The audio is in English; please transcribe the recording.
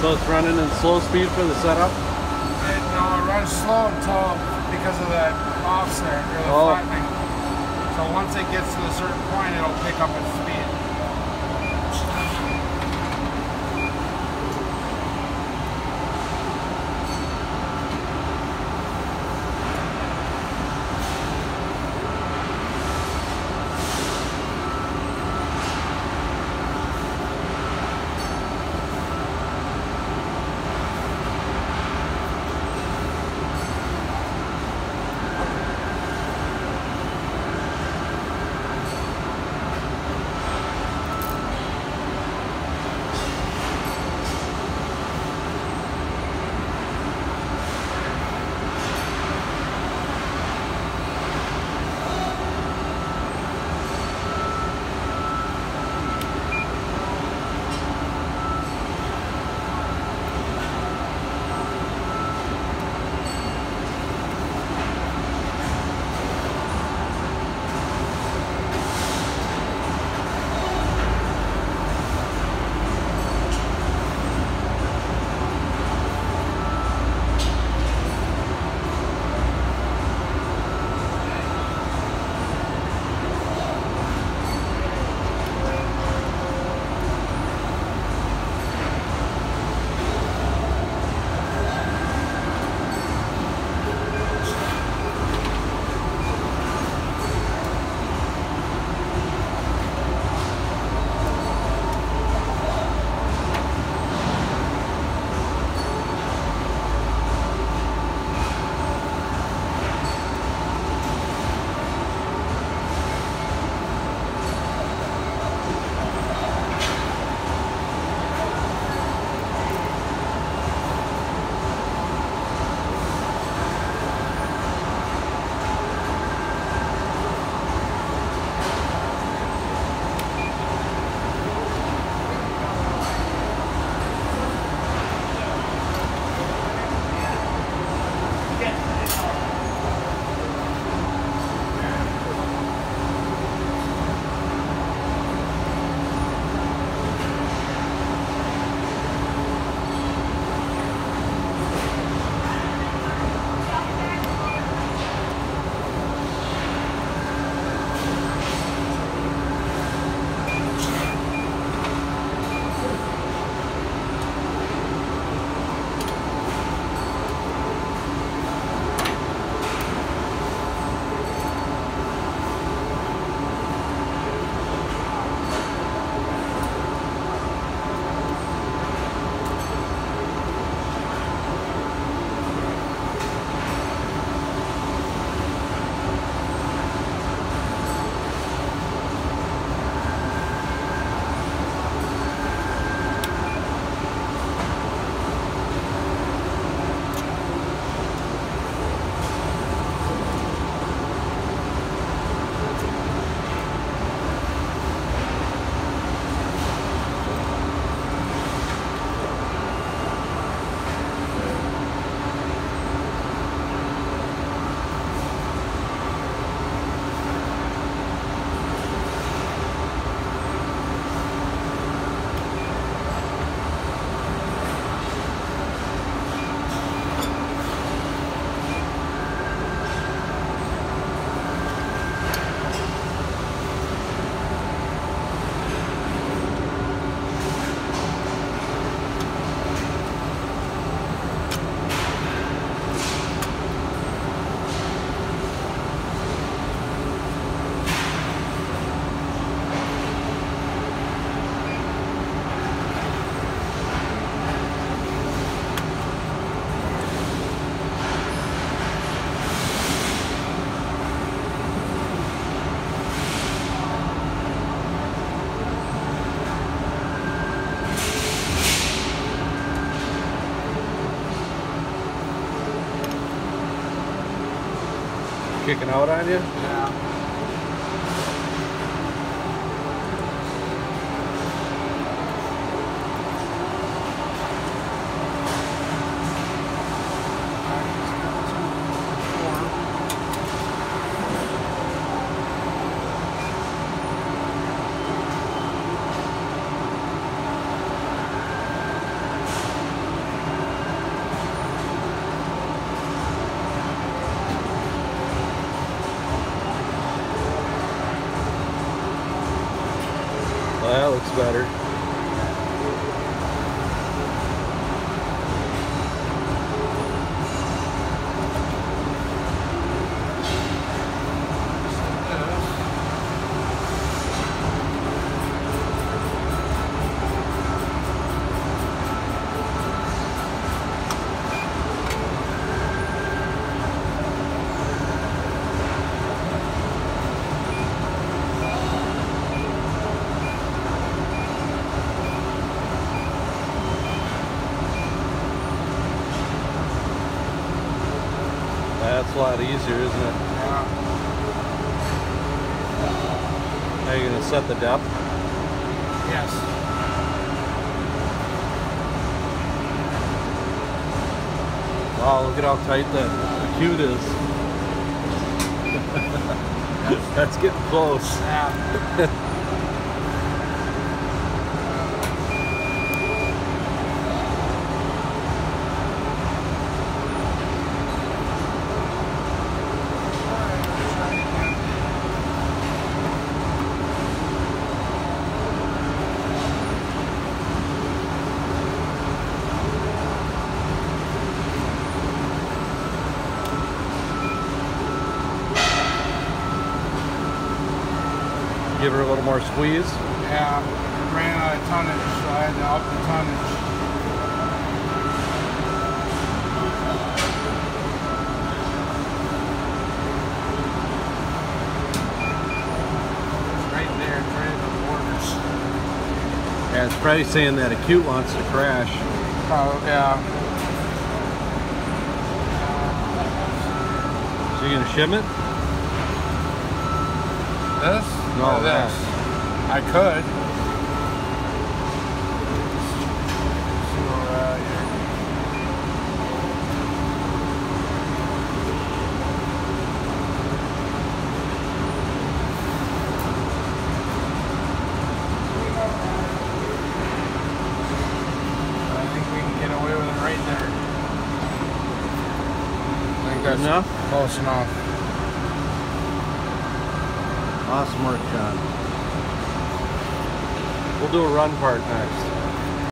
So it's running in slow speed for the setup? And, uh, no, it runs slow until because of that offset or the Oh. flattening. So once it gets to a certain point, it'll pick up its speed. Kicking out on you? Yeah. Better. That's a lot easier, isn't it? Yeah. Are you gonna set the depth? Yes. Wow, look at how tight the cute is. That's getting close. Yeah. Give her a little more squeeze. Yeah. It ran out of tonnage, so I had to up the tonnage. Right there, it's right at the borders. And it's probably saying that acute wants to crash. Oh, yeah. So you gonna shim it? This? No, that. this. I could. See where we're at here. I think we can get away with it right there. I think that's enough? close enough. Awesome work, John. We'll do a run part next.